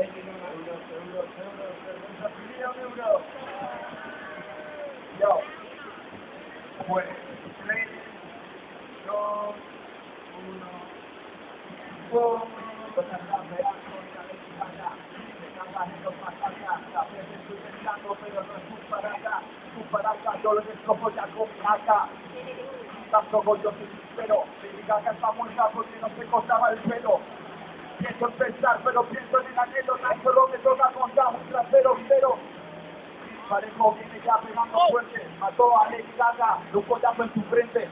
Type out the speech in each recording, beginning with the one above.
Pues. Pues estoy pensando, pero no mi caca está muerta porque no se cortaba el pelo. Pienso en pensar, pero pienso en el anhelo, no solo me toca contar un trasero, pero Parejo viene ya pegando fuerte, mató a Alex Gaga, un collazo en su frente.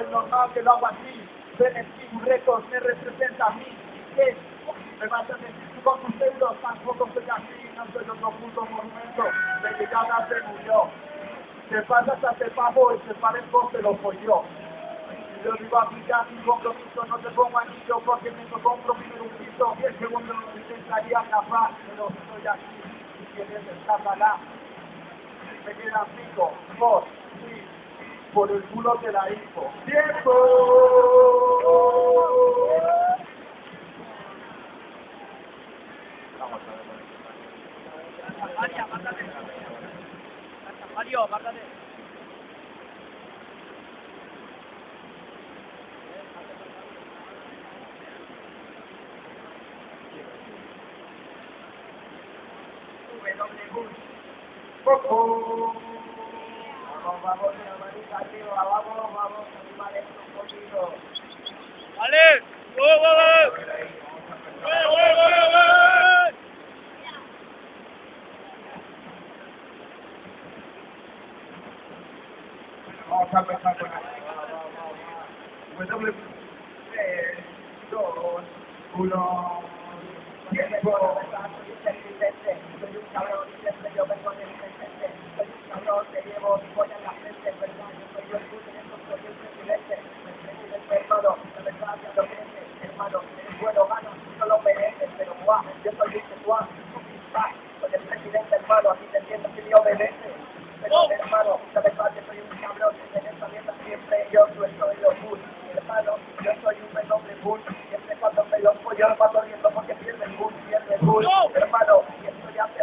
Es normal que lo haga así, Beneficio Records me representa a mí. ¿Qué? Me vas a decir con tus euros, tampoco soy así, no soy otro puto monumento. Lady Gaga se murió. Te pasas a este pavo y se parejo se lo folló. Y yo digo aquí ya sin compromiso, no te pongo anillo porque me tocó compromiso un piso. Y el segundo lo intentaría capaz, pero estoy aquí. Si quieres, escápala me quedan cinco, dos, sí, por el culo de la hijo. ¡Tiempo! Mario, apártate. Mario, apártate. W. Coco. Vamos, vamos, hermanita, tío, vamos, vamos, animales un poquito. ¡Vale! ¡Go, go, go! ¡Go, go, go, go, go! Vamos a empezar con la W. Tres, dos, uno. Tiempo. Yo vengo de mi presente. Soy un cabrón, te llevo mi polla la frente. Yo soy el el presidente. El presidente, hermano, la. Hermano, eres bueno, gano, no lo mereces, pero yo soy. Soy el presidente, hermano, te entiendo que me obedece. Pero hermano, que soy un cabrón, en esta mierda siempre yo soy yo full. Hermano, yo soy un doble bull. Siempre cuando me los pollo me paso riendo porque pierde el bull, pierde el bull. Hermano, y esto ya te